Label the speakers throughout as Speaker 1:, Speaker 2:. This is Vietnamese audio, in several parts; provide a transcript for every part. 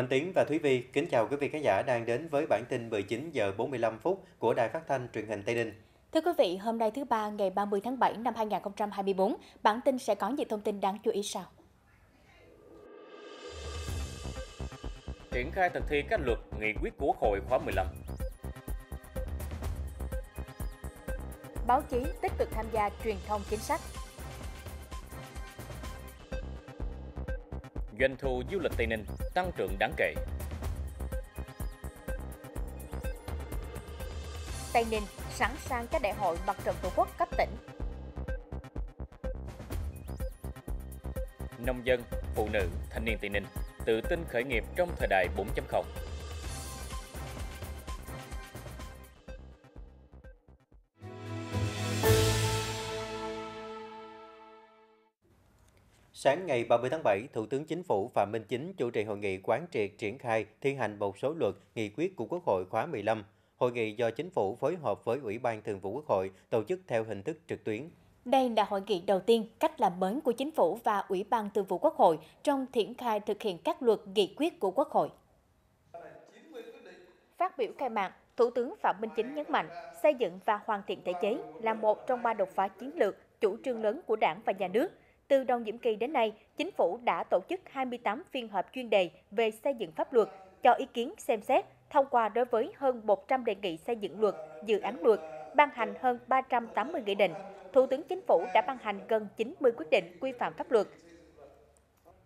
Speaker 1: Mạnh Tiến và Thúy Vi kính chào quý vị khán giả đang đến với bản tin 19 giờ 45 phút của Đài Phát thanh Truyền hình Tây Ninh.
Speaker 2: Thưa quý vị, hôm nay thứ ba ngày 30 tháng 7 năm 2024, bản tin sẽ có những thông tin đáng chú ý sau.
Speaker 3: Triển khai thực thi các luật nghị quyết của hội khóa 15.
Speaker 2: Báo chí tích cực tham gia truyền thông chính sách.
Speaker 3: Doanh thu du lịch Tây Ninh tăng trưởng đáng kể.
Speaker 2: Tây Ninh sẵn sàng cho đại hội mặt trận tổ quốc cấp tỉnh.
Speaker 3: Nông dân, phụ nữ, thanh niên Tây Ninh tự tin khởi nghiệp trong thời đại 4.0.
Speaker 1: Sáng ngày 30 tháng 7, Thủ tướng Chính phủ Phạm Minh Chính chủ trì hội nghị quán triệt triển khai thi hành một số luật, nghị quyết của Quốc hội khóa 15. Hội nghị do Chính phủ phối hợp với Ủy ban Thường vụ Quốc hội tổ chức theo hình thức trực tuyến.
Speaker 2: Đây là hội nghị đầu tiên cách làm mới của Chính phủ và Ủy ban Thường vụ Quốc hội trong triển khai thực hiện các luật nghị quyết của Quốc hội. Phát biểu khai mạc, Thủ tướng Phạm Minh Chính nhấn mạnh xây dựng và hoàn thiện thể chế là một trong ba đột phá chiến lược, chủ trương lớn của Đảng và Nhà nước. Từ đầu nhiệm kỳ đến nay, Chính phủ đã tổ chức 28 phiên họp chuyên đề về xây dựng pháp luật, cho ý kiến xem xét, thông qua đối với hơn 100 đề nghị xây dựng luật, dự án luật, ban hành hơn 380 nghị định. Thủ tướng Chính phủ đã ban hành gần 90 quyết định quy phạm pháp luật.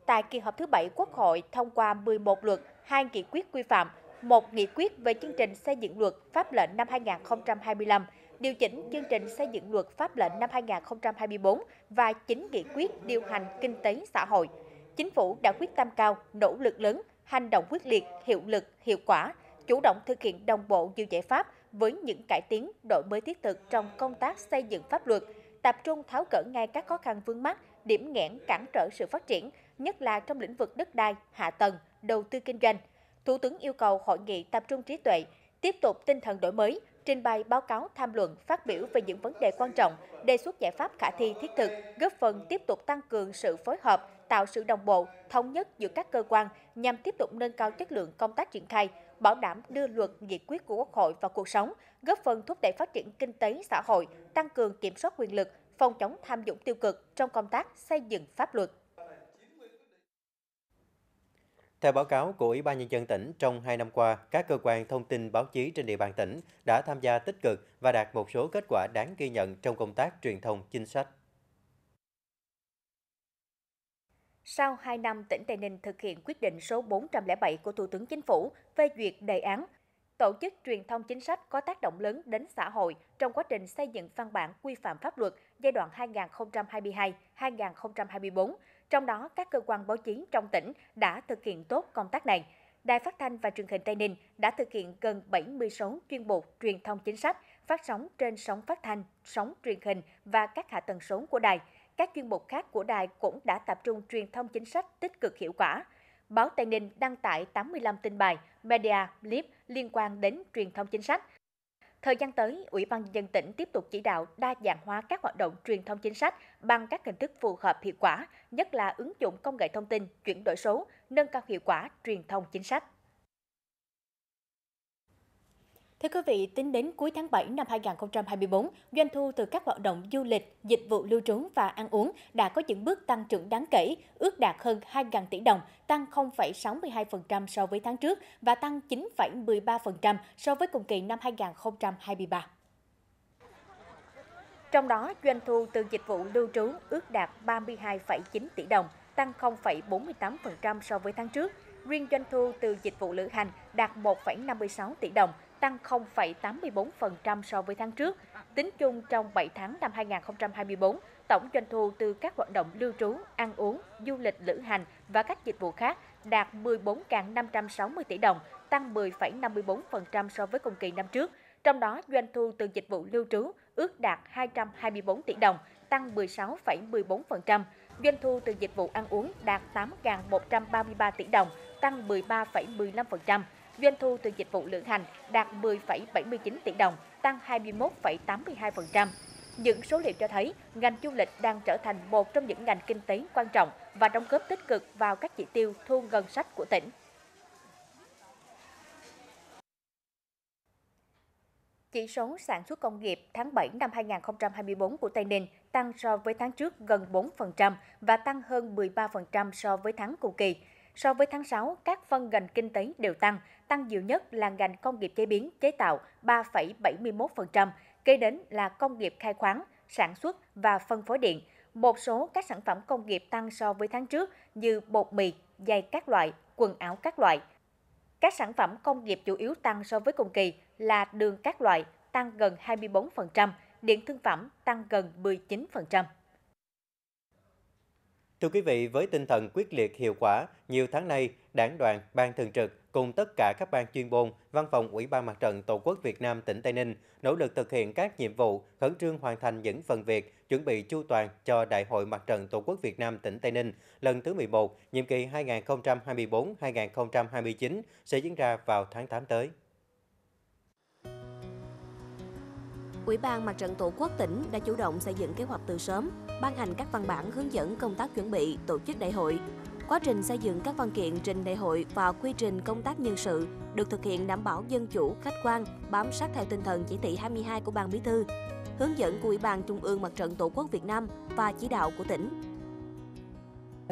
Speaker 2: Tại kỳ họp thứ bảy, Quốc hội thông qua 11 luật, 2 nghị quyết quy phạm, một nghị quyết về chương trình xây dựng luật pháp lệnh năm 2025, điều chỉnh chương trình xây dựng luật pháp lệnh năm 2024 và chính nghị quyết điều hành kinh tế xã hội. Chính phủ đã quyết tâm cao, nỗ lực lớn, hành động quyết liệt, hiệu lực, hiệu quả, chủ động thực hiện đồng bộ nhiều giải pháp với những cải tiến, đổi mới thiết thực trong công tác xây dựng pháp luật, tập trung tháo gỡ ngay các khó khăn vướng mắt, điểm nghẽn cản trở sự phát triển, nhất là trong lĩnh vực đất đai, hạ tầng, đầu tư kinh doanh. Thủ tướng yêu cầu hội nghị tập trung trí tuệ, tiếp tục tinh thần đổi mới, trình bày báo cáo tham luận, phát biểu về những vấn đề quan trọng, đề xuất giải pháp khả thi thiết thực, góp phần tiếp tục tăng cường sự phối hợp, tạo sự đồng bộ, thống nhất giữa các cơ quan nhằm tiếp tục nâng cao chất lượng công tác triển khai, bảo đảm đưa luật nghị quyết của Quốc hội vào cuộc sống, góp phần thúc đẩy phát triển kinh tế xã hội, tăng cường kiểm soát quyền lực, phòng chống tham nhũng tiêu cực trong công tác xây dựng pháp luật.
Speaker 1: Theo báo cáo của Ủy ban Nhân dân tỉnh, trong 2 năm qua, các cơ quan thông tin báo chí trên địa bàn tỉnh đã tham gia tích cực và đạt một số kết quả đáng ghi nhận trong công tác truyền thông chính sách.
Speaker 2: Sau 2 năm, tỉnh Tây Ninh thực hiện quyết định số 407 của Thủ tướng Chính phủ phê duyệt đề án tổ chức truyền thông chính sách có tác động lớn đến xã hội trong quá trình xây dựng văn bản quy phạm pháp luật giai đoạn 2022-2024. Trong đó, các cơ quan báo chí trong tỉnh đã thực hiện tốt công tác này. Đài Phát thanh và Truyền hình Tây Ninh đã thực hiện gần 70 số chuyên mục truyền thông chính sách phát sóng trên sóng phát thanh, sóng truyền hình và các hạ tầng số của đài. Các chuyên mục khác của đài cũng đã tập trung truyền thông chính sách tích cực hiệu quả. Báo Tây Ninh đăng tải 85 tin bài, media, clip liên quan đến truyền thông chính sách. Thời gian tới, Ủy ban nhân dân tỉnh tiếp tục chỉ đạo đa dạng hóa các hoạt động truyền thông chính sách bằng các hình thức phù hợp hiệu quả, nhất là ứng dụng công nghệ thông tin, chuyển đổi số, nâng cao hiệu quả truyền thông chính sách. Thưa quý vị, tính đến cuối tháng 7 năm 2024, doanh thu từ các hoạt động du lịch, dịch vụ lưu trú và ăn uống đã có những bước tăng trưởng đáng kể, ước đạt hơn 2.000 tỷ đồng, tăng 0,62% so với tháng trước và tăng 9,13% so với cùng kỳ năm 2023. Trong đó, doanh thu từ dịch vụ lưu trú ước đạt 32,9 tỷ đồng, tăng 0,48% so với tháng trước. Riêng doanh thu từ dịch vụ lữ hành đạt 1,56 tỷ đồng, tăng 0,84% so với tháng trước. Tính chung trong 7 tháng năm 2024, tổng doanh thu từ các hoạt động lưu trú, ăn uống, du lịch lữ hành và các dịch vụ khác đạt 14.560 tỷ đồng, tăng 10,54% so với cùng kỳ năm trước. Trong đó, doanh thu từ dịch vụ lưu trú ước đạt 224 tỷ đồng, tăng 16,14%. Doanh thu từ dịch vụ ăn uống đạt 8.133 tỷ đồng, tăng 13,15%. Doanh thu từ dịch vụ lữ hành đạt 10,79 tỷ đồng, tăng 21,82%. Những số liệu cho thấy ngành du lịch đang trở thành một trong những ngành kinh tế quan trọng và đóng góp tích cực vào các chỉ tiêu thu ngân sách của tỉnh. Chỉ số sản xuất công nghiệp tháng 7 năm 2024 của Tây Ninh tăng so với tháng trước gần 4% và tăng hơn 13% so với tháng cùng kỳ. So với tháng 6, các phân ngành kinh tế đều tăng, tăng nhiều nhất là ngành công nghiệp chế biến, chế tạo 3,71%, kế đến là công nghiệp khai khoáng, sản xuất và phân phối điện. Một số các sản phẩm công nghiệp tăng so với tháng trước như bột mì, giày các loại, quần áo các loại. Các sản phẩm công nghiệp chủ yếu tăng so với cùng kỳ là đường các loại tăng gần 24%, điện thương phẩm tăng gần 19%.
Speaker 1: Thưa quý vị, với tinh thần quyết liệt hiệu quả, nhiều tháng nay, Đảng đoàn, Ban Thường trực cùng tất cả các ban chuyên môn, Văn phòng Ủy ban Mặt trận Tổ quốc Việt Nam tỉnh Tây Ninh nỗ lực thực hiện các nhiệm vụ, khẩn trương hoàn thành những phần việc, chuẩn bị chu toàn cho Đại hội Mặt trận Tổ quốc Việt Nam tỉnh Tây Ninh lần thứ 11, nhiệm kỳ 2024-2029 sẽ diễn ra vào tháng 8 tới.
Speaker 4: Ủy ban Mặt trận Tổ quốc tỉnh đã chủ động xây dựng kế hoạch từ sớm, ban hành các văn bản hướng dẫn công tác chuẩn bị tổ chức đại hội. Quá trình xây dựng các văn kiện trình đại hội và quy trình công tác nhân sự được thực hiện đảm bảo dân chủ, khách quan, bám sát theo tinh thần chỉ thị 22 của Ban Bí thư, hướng dẫn của Ủy ban Trung ương Mặt trận Tổ quốc Việt Nam và chỉ đạo của tỉnh.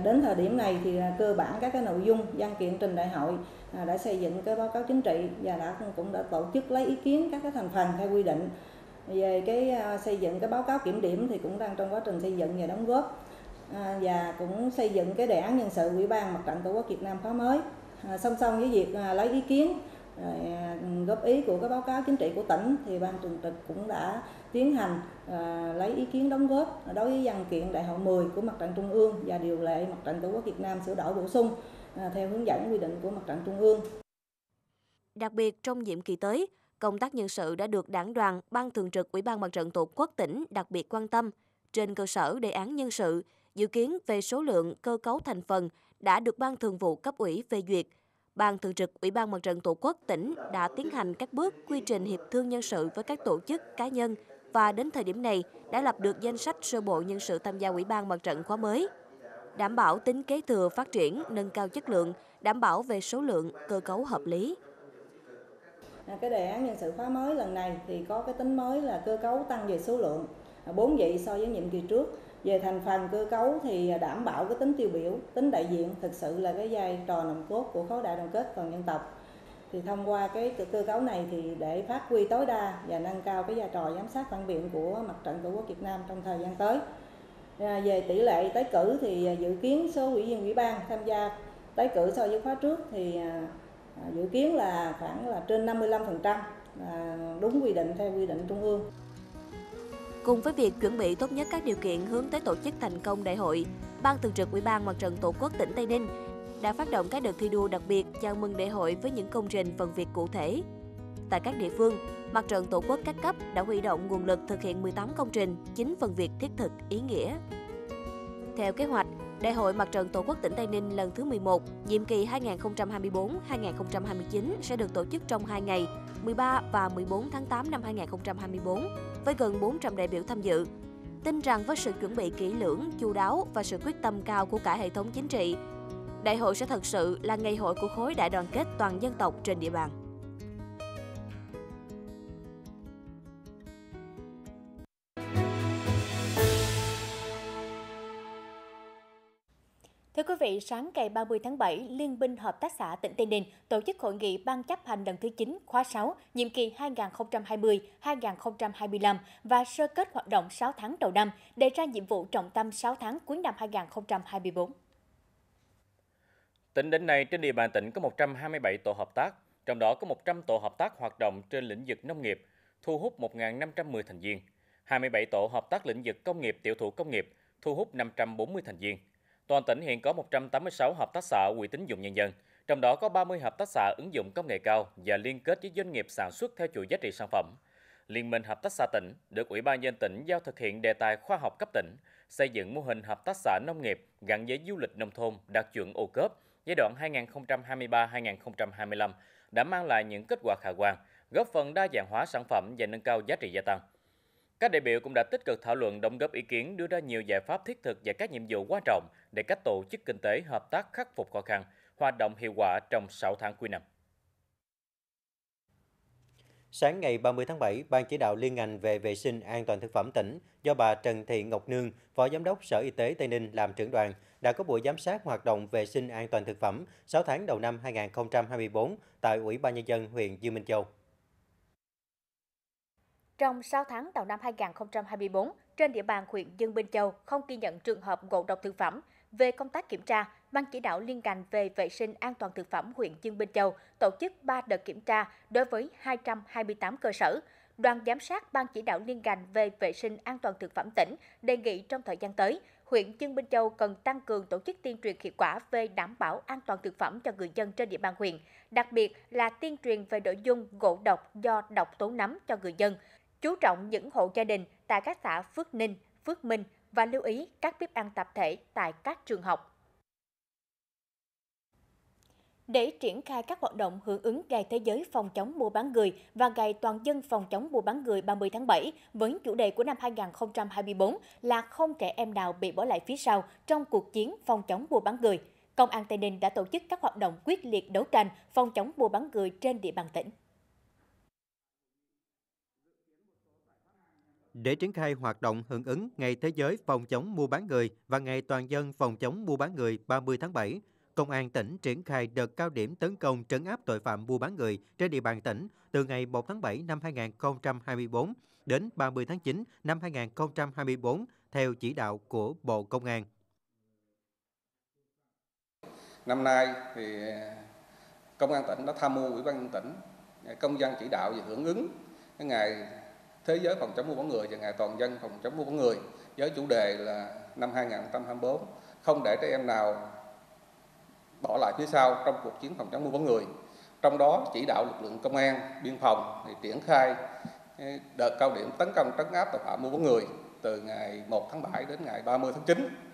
Speaker 5: Đến thời điểm này thì à, cơ bản các cái nội dung văn kiện trình đại hội à, đã xây dựng cái báo cáo chính trị và đã cũng đã tổ chức lấy ý kiến các cái thành phần theo quy định về cái ờ, xây dựng cái báo cáo kiểm điểm thì cũng đang trong quá trình xây dựng và đóng góp à, và cũng xây dựng cái đề án nhân sự ủy ban mặt trận tổ quốc Việt Nam khóa mới à, song song với việc lấy ý kiến góp ý của cái báo cáo chính trị của tỉnh thì ban thường trực cũng đã tiến hành lấy ý kiến đóng góp đối với văn kiện đại hội 10 của mặt trận trung ương và điều lệ mặt trận tổ quốc Việt Nam sửa đổi bổ sung theo hướng dẫn quy định của mặt trận trung ương.
Speaker 4: Đặc biệt trong nhiệm kỳ tới, Công tác nhân sự đã được đảng đoàn, ban thường trực Ủy ban Mặt trận Tổ quốc tỉnh đặc biệt quan tâm. Trên cơ sở đề án nhân sự, dự kiến về số lượng cơ cấu thành phần đã được ban thường vụ cấp ủy phê duyệt. Ban thường trực Ủy ban Mặt trận Tổ quốc tỉnh đã tiến hành các bước quy trình hiệp thương nhân sự với các tổ chức, cá nhân và đến thời điểm này đã lập được danh sách sơ bộ nhân sự tham gia Ủy ban Mặt trận khóa mới. Đảm bảo tính kế thừa phát triển, nâng cao chất lượng, đảm bảo về số lượng, cơ cấu hợp lý.
Speaker 5: À, cái đề án nhân sự khóa mới lần này thì có cái tính mới là cơ cấu tăng về số lượng. À, bốn vị so với nhiệm kỳ trước. Về thành phần cơ cấu thì à, đảm bảo cái tính tiêu biểu, tính đại diện thực sự là cái vai trò nòng cốt của khối đại đoàn kết toàn dân tộc. Thì thông qua cái cơ cấu này thì để phát huy tối đa và nâng cao cái vai trò giám sát phản biện của mặt trận tổ quốc Việt Nam trong thời gian tới. Về tỷ lệ tái cử thì dự kiến số ủy viên ủy ban tham gia tái cử so với khóa trước thì À, dự kiến là khoảng là trên 55% là đúng quy định theo quy định trung ương.
Speaker 4: Cùng với việc chuẩn bị tốt nhất các điều kiện hướng tới tổ chức thành công đại hội, Ban Thường trực Ủy ban Mặt trận Tổ quốc tỉnh Tây Ninh đã phát động các đợt thi đua đặc biệt chào mừng đại hội với những công trình phần việc cụ thể. Tại các địa phương, Mặt trận Tổ quốc các cấp đã huy động nguồn lực thực hiện 18 công trình, 9 phần việc thiết thực, ý nghĩa. Theo kế hoạch, Đại hội Mặt trận Tổ quốc tỉnh Tây Ninh lần thứ 11, nhiệm kỳ 2024-2029 sẽ được tổ chức trong 2 ngày, 13 và 14 tháng 8 năm 2024, với gần 400 đại biểu tham dự. Tin rằng với sự chuẩn bị kỹ lưỡng, chu đáo và sự quyết tâm cao của cả hệ thống chính trị, đại hội sẽ thật sự là ngày hội của khối đại đoàn kết toàn dân tộc trên địa bàn.
Speaker 2: Thưa quý vị, sáng ngày 30 tháng 7, Liên minh Hợp tác xã tỉnh Tây Ninh tổ chức hội nghị Ban chấp hành lần thứ 9 khóa 6, nhiệm kỳ 2020-2025 và sơ kết hoạt động 6 tháng đầu năm, đề ra nhiệm vụ trọng tâm 6 tháng cuối năm 2024.
Speaker 3: Tính đến nay, trên địa bàn tỉnh có 127 tổ hợp tác, trong đó có 100 tổ hợp tác hoạt động trên lĩnh vực nông nghiệp, thu hút 1.510 thành viên, 27 tổ hợp tác lĩnh vực công nghiệp tiểu thủ công nghiệp, thu hút 540 thành viên, Toàn tỉnh hiện có 186 hợp tác xã quỹ tín dụng nhân dân, trong đó có 30 hợp tác xã ứng dụng công nghệ cao và liên kết với doanh nghiệp sản xuất theo chuỗi giá trị sản phẩm. Liên minh Hợp tác xã tỉnh được Ủy ban dân tỉnh giao thực hiện đề tài khoa học cấp tỉnh, xây dựng mô hình hợp tác xã nông nghiệp gắn với du lịch nông thôn đạt chuẩn ô cớp giai đoạn 2023-2025 đã mang lại những kết quả khả quan, góp phần đa dạng hóa sản phẩm và nâng cao giá trị gia tăng. Các đại biểu cũng đã tích cực thảo luận đóng góp ý kiến đưa ra nhiều giải pháp thiết thực và các nhiệm vụ quan trọng để các tổ chức kinh tế hợp tác khắc phục khó khăn, hoạt động hiệu quả trong 6 tháng cuối năm.
Speaker 1: Sáng ngày 30 tháng 7, Ban chỉ đạo liên ngành về vệ sinh an toàn thực phẩm tỉnh do bà Trần Thị Ngọc Nương, Phó Giám đốc Sở Y tế Tây Ninh làm trưởng đoàn, đã có buổi giám sát hoạt động vệ sinh an toàn thực phẩm 6 tháng đầu năm 2024 tại Ủy ban Nhân dân huyện Dương Minh Châu.
Speaker 2: Trong 6 tháng đầu năm 2024, trên địa bàn huyện Dương Minh Châu không ghi nhận trường hợp ngộ độc thực phẩm. Về công tác kiểm tra, Ban chỉ đạo liên ngành về vệ sinh an toàn thực phẩm huyện Dương Minh Châu tổ chức 3 đợt kiểm tra đối với 228 cơ sở. Đoàn giám sát Ban chỉ đạo liên ngành về vệ sinh an toàn thực phẩm tỉnh đề nghị trong thời gian tới, huyện Dương Minh Châu cần tăng cường tổ chức tuyên truyền hiệu quả về đảm bảo an toàn thực phẩm cho người dân trên địa bàn huyện, đặc biệt là tuyên truyền về nội dung ngộ độc do độc tố nấm cho người dân, chú trọng những hộ gia đình tại các xã Phước Ninh, Phước Minh và lưu ý các bếp ăn tập thể tại các trường học. Để triển khai các hoạt động hưởng ứng Ngày Thế giới phòng chống mua bán người và Ngày Toàn dân phòng chống mua bán người 30 tháng 7 với chủ đề của năm 2024 là không trẻ em nào bị bỏ lại phía sau trong cuộc chiến phòng chống mua bán người, Công an Tây Ninh đã tổ chức các hoạt động quyết liệt đấu tranh phòng chống mua bán người trên địa bàn tỉnh.
Speaker 1: Để triển khai hoạt động hưởng ứng Ngày Thế giới phòng chống mua bán người và Ngày Toàn dân phòng chống mua bán người 30 tháng 7, Công an tỉnh triển khai đợt cao điểm tấn công trấn áp tội phạm mua bán người trên địa bàn tỉnh từ ngày 1 tháng 7 năm 2024 đến 30 tháng 9 năm 2024 theo chỉ đạo của Bộ Công an.
Speaker 6: Năm nay thì Công an tỉnh đã tham mưu Ủy ban tỉnh công dân chỉ đạo về hưởng ứng cái ngày Thế giới phòng chống mua bán người và ngày toàn dân phòng chống mua bán người với chủ đề là năm 2024 không để trẻ em nào bỏ lại phía sau trong cuộc chiến phòng chống mua bán người. Trong đó chỉ đạo lực lượng công an, biên phòng thì triển khai đợt cao điểm tấn công trấn áp tội phạm mua bán người từ ngày 1 tháng 7 đến ngày 30 tháng 9.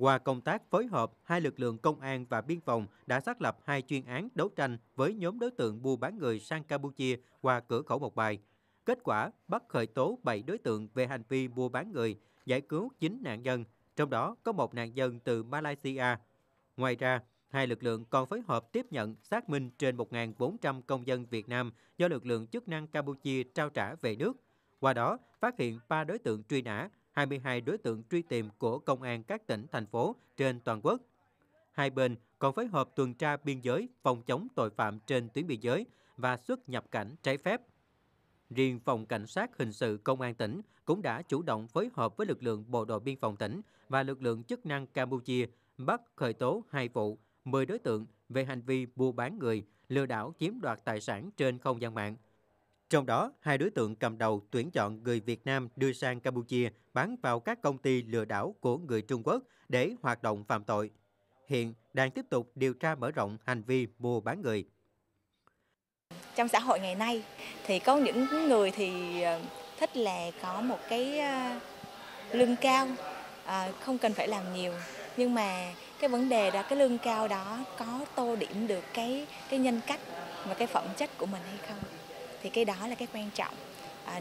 Speaker 1: Qua công tác phối hợp, hai lực lượng công an và biên phòng đã xác lập hai chuyên án đấu tranh với nhóm đối tượng mua bán người sang Campuchia qua cửa khẩu Mộc Bài. Kết quả bắt khởi tố 7 đối tượng về hành vi mua bán người, giải cứu 9 nạn nhân, trong đó có một nạn nhân từ Malaysia. Ngoài ra, hai lực lượng còn phối hợp tiếp nhận xác minh trên 1.400 công dân Việt Nam do lực lượng chức năng Campuchia trao trả về nước. Qua đó, phát hiện 3 đối tượng truy nã, 22 đối tượng truy tìm của công an các tỉnh, thành phố trên toàn quốc. Hai bên còn phối hợp tuần tra biên giới, phòng chống tội phạm trên tuyến biên giới và xuất nhập cảnh trái phép. Riêng Phòng Cảnh sát Hình sự Công an tỉnh cũng đã chủ động phối hợp với lực lượng Bộ đội Biên phòng tỉnh và lực lượng chức năng Campuchia bắt khởi tố hai vụ, 10 đối tượng về hành vi mua bán người, lừa đảo chiếm đoạt tài sản trên không gian mạng. Trong đó, hai đối tượng cầm đầu tuyển chọn người Việt Nam đưa sang Campuchia bán vào các công ty lừa đảo của người Trung Quốc để hoạt động phạm tội. Hiện đang tiếp tục điều tra mở rộng hành vi mua bán người.
Speaker 7: Trong xã hội ngày nay thì có những người thì ờ, thích là có một cái ờ, lương cao, ờ, không cần phải làm nhiều. Nhưng mà cái vấn đề đó, cái lương cao đó có tô điểm được cái cái nhân cách và cái phẩm chất của mình hay không? Thì cái đó là cái quan trọng. À,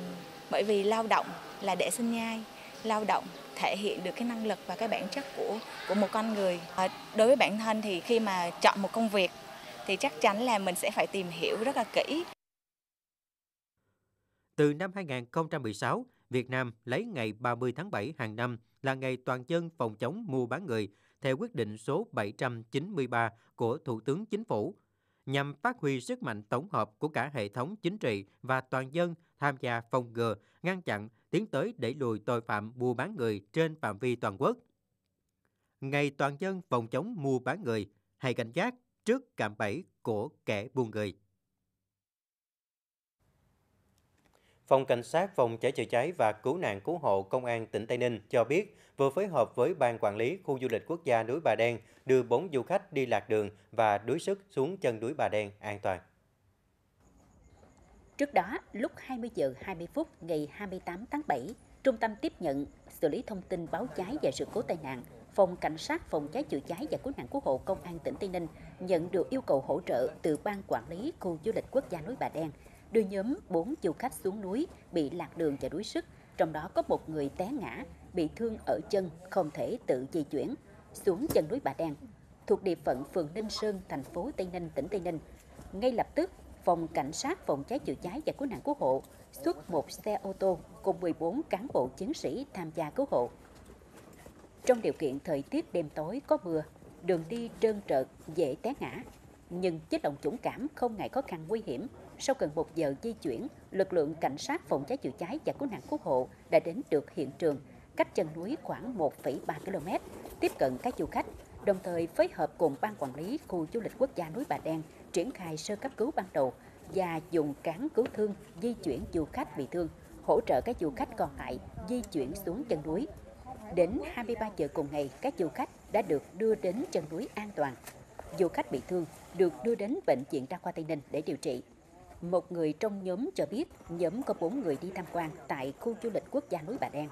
Speaker 7: bởi vì lao động là để sinh nhai lao động thể hiện được cái năng lực và cái bản chất của của một con người. À, đối với bản thân thì khi mà chọn một công việc thì chắc chắn là mình sẽ phải tìm hiểu rất là kỹ.
Speaker 1: Từ năm 2016, Việt Nam lấy ngày 30 tháng 7 hàng năm là ngày toàn dân phòng chống mua bán người theo quyết định số 793 của Thủ tướng Chính phủ nhằm phát huy sức mạnh tổng hợp của cả hệ thống chính trị và toàn dân tham gia phòng ngừa, ngăn chặn, tiến tới đẩy lùi tội phạm mua bán người trên phạm vi toàn quốc. Ngày toàn dân phòng chống mua bán người, hãy cảnh giác trước cạm bẫy của kẻ buôn người. Phòng Cảnh sát Phòng cháy chữa cháy và Cứu nạn Cứu hộ Công an tỉnh Tây Ninh cho biết vừa phối hợp với Ban Quản lý Khu du lịch quốc gia núi Bà Đen đưa 4 du khách đi lạc đường và đuối sức xuống chân núi Bà Đen an toàn.
Speaker 8: Trước đó, lúc 20 giờ 20 phút ngày 28 tháng 7, Trung tâm tiếp nhận xử lý thông tin báo cháy và sự cố tai nạn, Phòng Cảnh sát Phòng cháy chữa cháy và Cứu nạn Cứu hộ Công an tỉnh Tây Ninh nhận được yêu cầu hỗ trợ từ Ban Quản lý Khu du lịch quốc gia núi Bà Đen đưa nhóm 4 du khách xuống núi bị lạc đường và đuối sức, trong đó có một người té ngã, bị thương ở chân, không thể tự di chuyển, xuống chân núi Bà Đen, thuộc địa phận phường Ninh Sơn, thành phố Tây Ninh, tỉnh Tây Ninh. Ngay lập tức, Phòng Cảnh sát Phòng cháy chữa cháy và Cứu nạn Cứu hộ xuất một xe ô tô cùng 14 cán bộ chiến sĩ tham gia cứu hộ. Trong điều kiện thời tiết đêm tối có mưa, đường đi trơn trợt, dễ té ngã. Nhưng với lòng dũng cảm không ngại khó khăn nguy hiểm, sau gần một giờ di chuyển, lực lượng cảnh sát phòng cháy chữa cháy và cứu nạn cứu hộ đã đến được hiện trường, cách chân núi khoảng 1,3 km, tiếp cận các du khách, đồng thời phối hợp cùng ban quản lý khu du lịch quốc gia núi Bà Đen triển khai sơ cấp cứu ban đầu và dùng cán cứu thương di chuyển du khách bị thương, hỗ trợ các du khách còn lại di chuyển xuống chân núi. Đến 23 giờ cùng ngày, các du khách đã được đưa đến chân núi an toàn. Du khách bị thương được đưa đến Bệnh viện Đa khoa Tây Ninh để điều trị. Một người trong nhóm cho biết nhóm có 4 người đi tham quan tại khu du lịch quốc gia núi Bà Đen.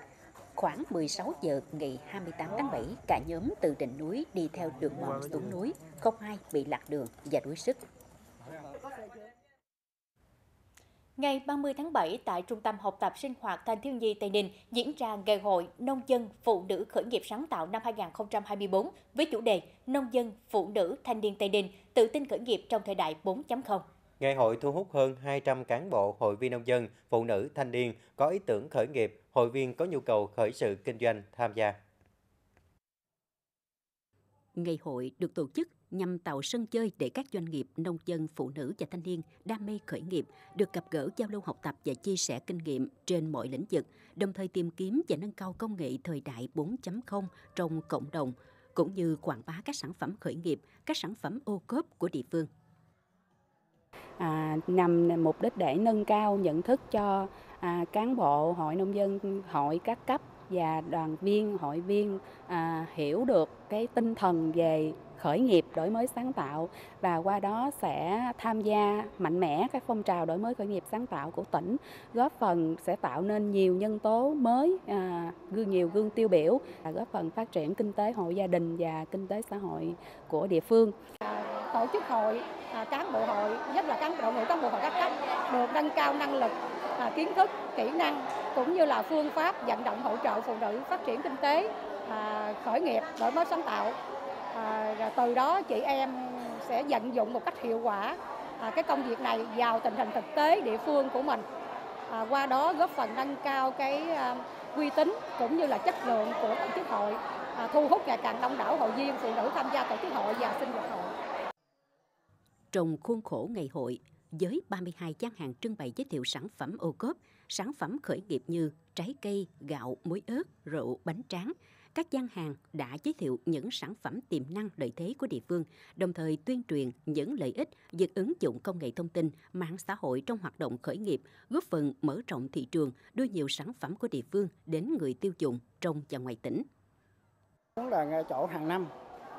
Speaker 8: Khoảng 16 giờ ngày 28 tháng 7, cả nhóm từ đỉnh núi đi theo đường mòn xuống núi, không ai bị lạc đường và đuối sức.
Speaker 2: Ngày 30 tháng 7, tại Trung tâm Học tập Sinh hoạt Thanh thiếu nhi Tây Ninh diễn ra Ngày hội Nông dân Phụ nữ khởi nghiệp sáng tạo năm 2024 với chủ đề Nông dân Phụ nữ Thanh niên Tây Ninh tự tin khởi nghiệp trong thời đại 4.0.
Speaker 1: Ngày hội thu hút hơn 200 cán bộ, hội viên nông dân, phụ nữ, thanh niên có ý tưởng khởi nghiệp, hội viên có nhu cầu khởi sự kinh doanh tham gia.
Speaker 8: Ngày hội được tổ chức nhằm tạo sân chơi để các doanh nghiệp, nông dân, phụ nữ và thanh niên đam mê khởi nghiệp được gặp gỡ giao lưu học tập và chia sẻ kinh nghiệm trên mọi lĩnh vực, đồng thời tìm kiếm và nâng cao công nghệ thời đại 4.0 trong cộng đồng, cũng như quảng bá các sản phẩm khởi nghiệp, các sản phẩm ô cốp của địa phương.
Speaker 9: À, nhằm mục đích để nâng cao nhận thức cho à, cán bộ hội nông dân hội các cấp và đoàn viên hội viên à, hiểu được cái tinh thần về khởi nghiệp đổi mới sáng tạo và qua đó sẽ tham gia mạnh mẽ các phong trào đổi mới khởi nghiệp sáng tạo của tỉnh góp phần sẽ tạo nên nhiều nhân tố mới à, gương nhiều gương tiêu biểu và góp phần phát triển kinh tế hộ gia đình và kinh tế xã hội của địa phương.
Speaker 10: Tổ chức hội À, cán bộ hội, nhất là cán bộ ngũ cán bộ hội các cấp được nâng cao năng lực à, kiến thức, kỹ năng, cũng như là phương pháp vận động hỗ trợ phụ nữ phát triển kinh tế à, khởi nghiệp, đổi mới sáng tạo. Rồi từ đó chị em sẽ vận dụng một cách hiệu quả cái công việc này vào tình hình thực tế địa phương của mình. Qua đó góp phần nâng cao cái uy tín cũng như là chất lượng của tổ chức hội thu hút ngày càng đông đảo hội viên, phụ nữ tham gia tổ chức hội và sinh hoạt hội
Speaker 8: trong khuôn khổ ngày hội với 32 gian hàng trưng bày giới thiệu sản phẩm ô cốp, sản phẩm khởi nghiệp như trái cây, gạo, muối ớt, rượu, bánh tráng, các gian hàng đã giới thiệu những sản phẩm tiềm năng lợi thế của địa phương, đồng thời tuyên truyền những lợi ích việc ứng dụng công nghệ thông tin, mạng xã hội trong hoạt động khởi nghiệp, góp phần mở rộng thị trường, đưa nhiều sản phẩm của địa phương đến người tiêu dùng trong và ngoài tỉnh.
Speaker 11: Là ngay chỗ hàng năm,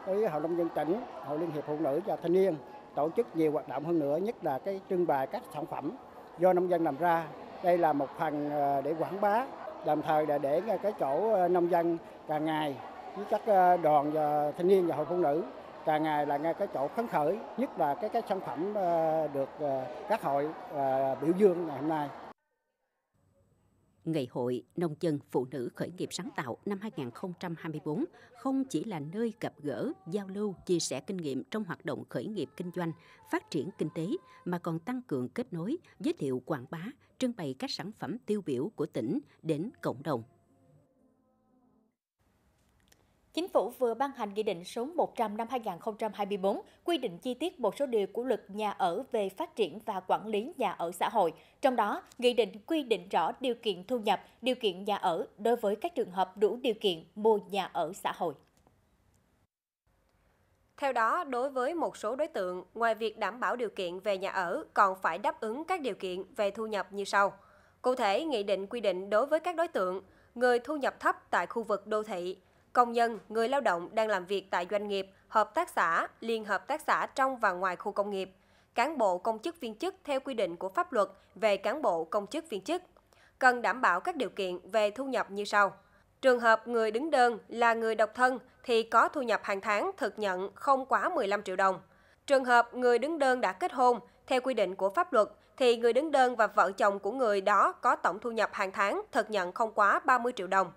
Speaker 11: với Hội nông dân tỉnh, Hội Liên hiệp Phụ nữ và Thanh niên tổ chức nhiều hoạt động hơn nữa, nhất là cái trưng bày các sản phẩm do nông dân làm ra. Đây là một phần ờ, để quảng bá, đồng thời là để cái chỗ ờ, nông dân càng ngày với các ờ, đoàn và thanh niên và hội phụ nữ càng ngày là ngay cái chỗ phấn khởi, nhất là cái cái sản phẩm được các hội biểu dương ngày hôm nay.
Speaker 8: Ngày hội Nông dân Phụ nữ khởi nghiệp sáng tạo năm 2024 không chỉ là nơi gặp gỡ, giao lưu, chia sẻ kinh nghiệm trong hoạt động khởi nghiệp kinh doanh, phát triển kinh tế, mà còn tăng cường kết nối, giới thiệu quảng bá, trưng bày các sản phẩm tiêu biểu của tỉnh đến cộng đồng.
Speaker 2: Chính phủ vừa ban hành Nghị định số 100 năm 2024 quy định chi tiết một số điều của luật nhà ở về phát triển và quản lý nhà ở xã hội. Trong đó, Nghị định quy định rõ điều kiện thu nhập, điều kiện nhà ở đối với các trường hợp đủ điều kiện mua nhà ở xã hội.
Speaker 12: Theo đó, đối với một số đối tượng, ngoài việc đảm bảo điều kiện về nhà ở, còn phải đáp ứng các điều kiện về thu nhập như sau. Cụ thể, Nghị định quy định đối với các đối tượng, người thu nhập thấp tại khu vực đô thị, công nhân, người lao động đang làm việc tại doanh nghiệp, hợp tác xã, liên hợp tác xã trong và ngoài khu công nghiệp, cán bộ công chức viên chức theo quy định của pháp luật về cán bộ công chức viên chức, cần đảm bảo các điều kiện về thu nhập như sau. Trường hợp người đứng đơn là người độc thân thì có thu nhập hàng tháng thực nhận không quá 15 triệu đồng. Trường hợp người đứng đơn đã kết hôn, theo quy định của pháp luật thì người đứng đơn và vợ chồng của người đó có tổng thu nhập hàng tháng thực nhận không quá 30 triệu đồng.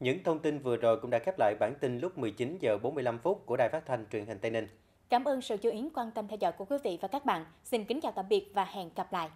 Speaker 1: Những thông tin vừa rồi cũng đã khép lại bản tin lúc 19 giờ 45 phút của Đài Phát thanh Truyền hình Tây Ninh.
Speaker 2: Cảm ơn sự chú ý quan tâm theo dõi của quý vị và các bạn. Xin kính chào tạm biệt và hẹn gặp lại.